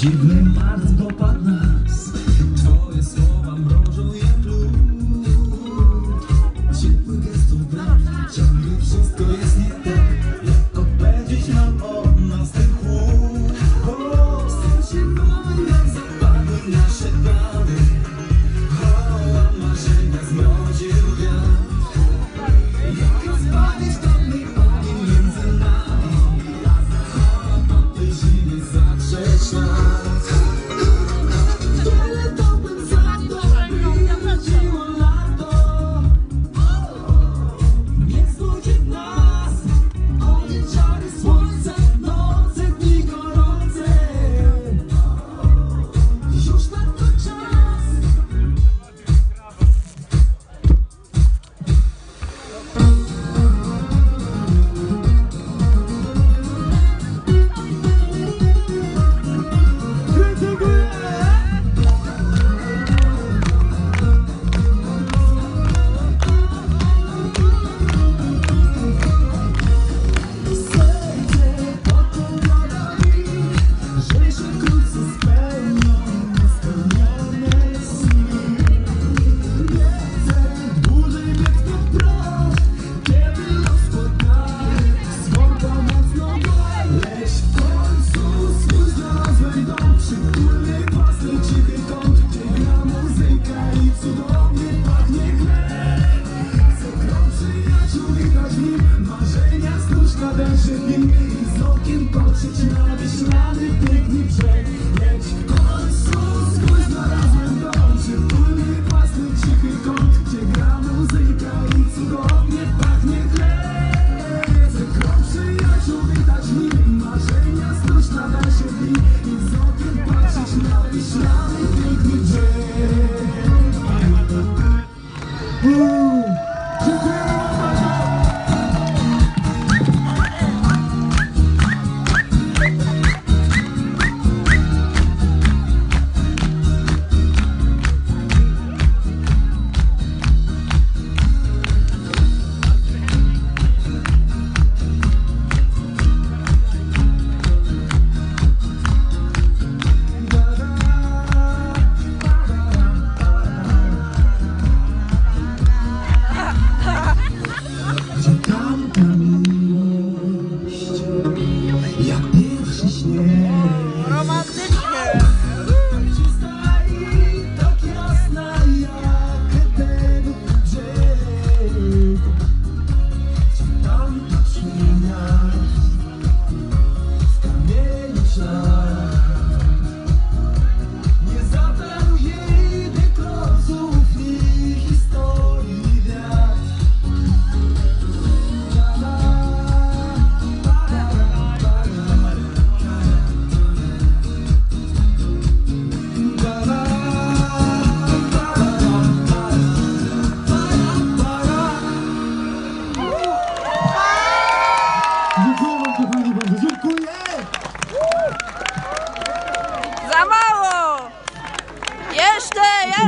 Dziwny marz dopadł nas Twoje słowa mrożą jak lód. Ciepłych gestów brak Ciągle wszystko jest nie tak Jak odpędzić nam od nas ten chłód. Bo chcę się nowy nam zapadły nasze plany. Koła marzenia zmroził wiatr. Jak rozpalić do mnie ogień między nami. Koła na tej nam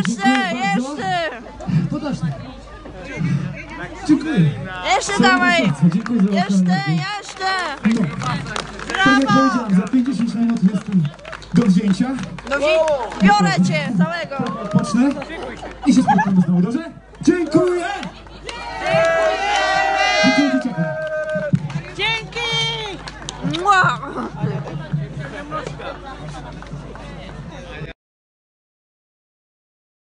Jeszcze, jeszcze. Podasz. Dziękuję. Jeszcze dawaj. Dziękuję za Jeszcze, jeszcze. No. Tak jak powiedziałem, za 50 minut jestem do wzięcia. No wi- biorę cię całego. Odpocznę i się spotkamy znowu, dobrze?